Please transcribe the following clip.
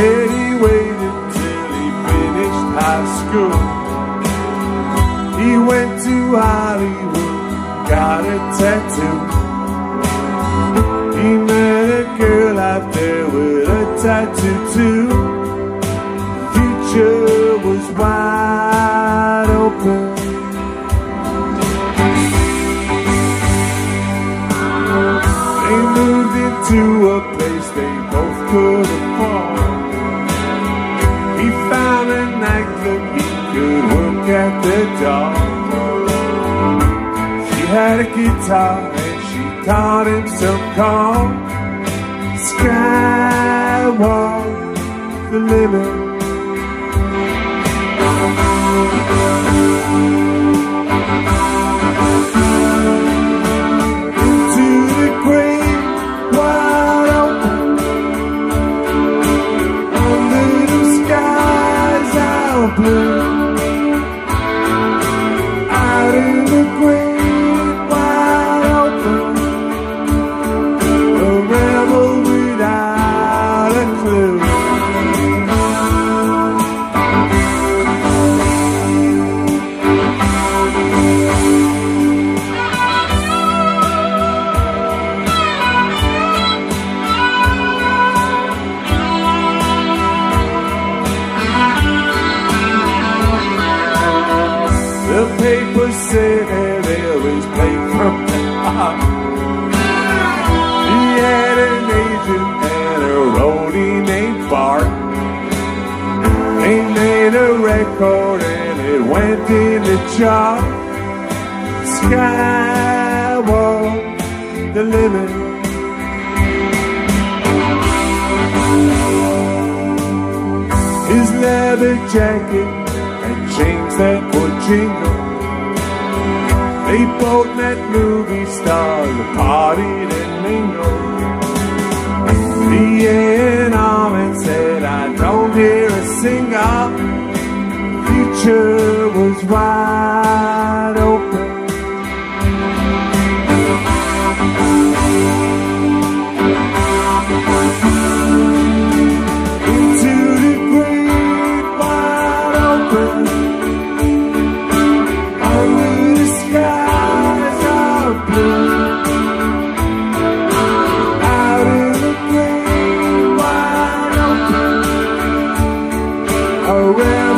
He waited till he finished high school. He went to Hollywood, got a tattoo. He met a girl out there with a tattoo too. The future was wide open. They moved into a place they both could afford. At the door. She had a guitar and she taught him some chord. Skywalk the limit. Played from heart. He had an agent and a roadie named Bart. They made a record and it went in the chart. Skywalk the limit. His leather jacket and chains that would jingle. They both met movie stars partied and mingled. The A&R man said, I don't hear a single. Future was wide open. Into the great wide open. around.